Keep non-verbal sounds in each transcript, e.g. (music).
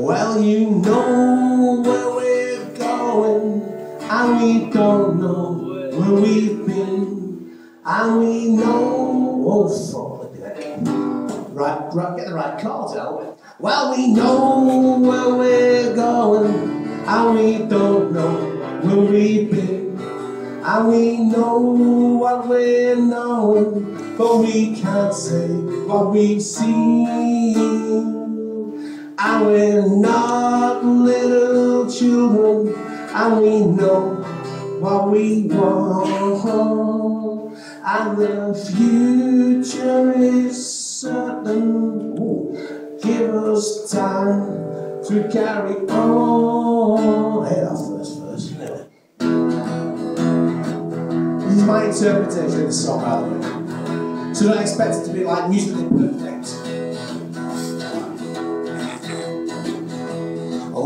Well, you know where we're going, and we don't know where we've been, and we know. Oh, fuck. Right, right, get the right chords out. Well, we know where we're going, and we don't know where we've been, and we know what we're knowing, but we can't say what we've seen. And we're not little children, and we know what we want. And the future is certain. Give us time to carry on. Hey, that first verse. This is my interpretation of the song, by the way. So don't expect it to be like musically perfect.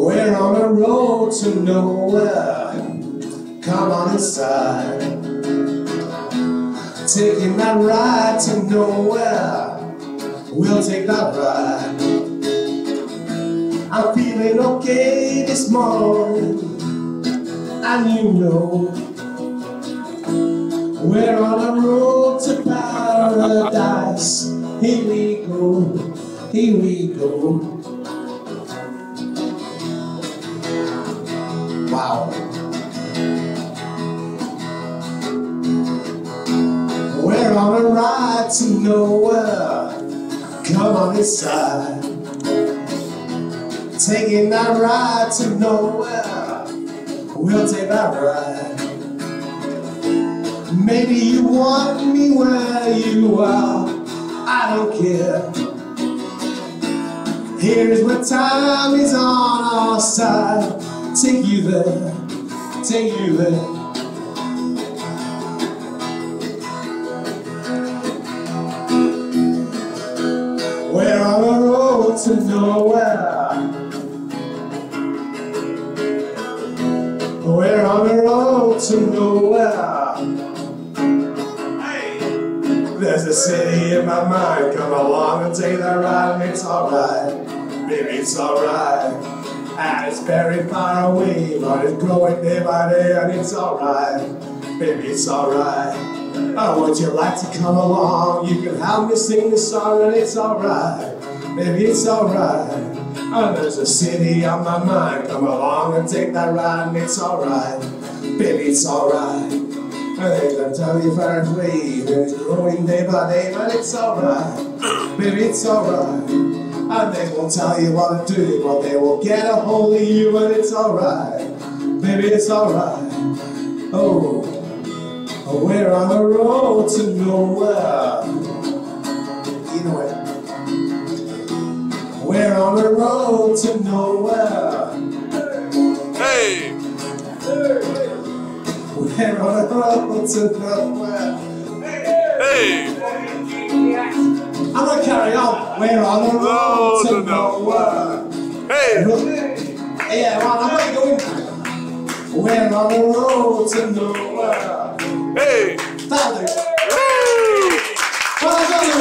We're on a road to nowhere. Come on inside. Taking that ride to nowhere. We'll take that ride. I'm feeling okay this morning. And you know, we're on a road to paradise. Here we go, here we go. To nowhere. Come on inside. Taking that ride to nowhere. We'll take that ride. Maybe you want me where you are. I don't care. Here's where time is on our side. Take you there, take you there. We're on a road to nowhere. We're on a road to nowhere. Hey, there's a city in my mind. Come along and take that ride, and it's alright. Baby, it's alright. And it's very far away, but it's growing day by day, and it's alright. Baby, it's alright. Oh, would you like to come along? You can help me sing the song, and it's alright. Baby, it's alright. Oh, there's a city on my mind. Come along and take that ride, and it's alright. Baby, it's alright. I think I'll tell you very free. It's growing day by day, but it's alright. (clears throat) Baby, it's alright. And they won't tell you what to do, but they will get a hold of you, and it's alright. Baby, it's alright. Oh, we're on a road to nowhere. Know it. We're on a road to nowhere. Hey! We're on a road to nowhere. Hey! I'm gonna carry on. We're on a road to nowhere. Hey! Yeah, well, I'm gonna go in. We're on a road to nowhere. Hey! That'll do. Hey! Well, I got